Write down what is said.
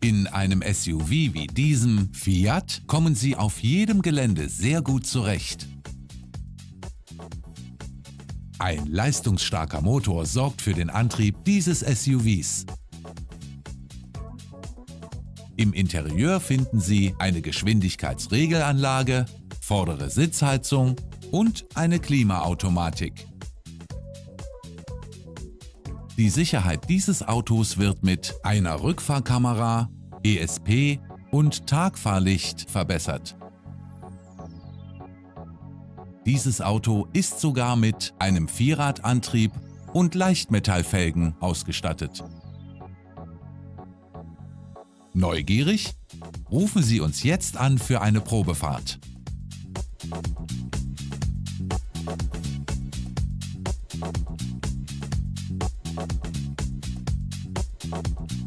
In einem SUV wie diesem Fiat kommen Sie auf jedem Gelände sehr gut zurecht. Ein leistungsstarker Motor sorgt für den Antrieb dieses SUVs. Im Interieur finden Sie eine Geschwindigkeitsregelanlage, vordere Sitzheizung und eine Klimaautomatik. Die Sicherheit dieses Autos wird mit einer Rückfahrkamera, ESP und Tagfahrlicht verbessert. Dieses Auto ist sogar mit einem Vierradantrieb und Leichtmetallfelgen ausgestattet. Neugierig? Rufen Sie uns jetzt an für eine Probefahrt. Thank you. Thank you.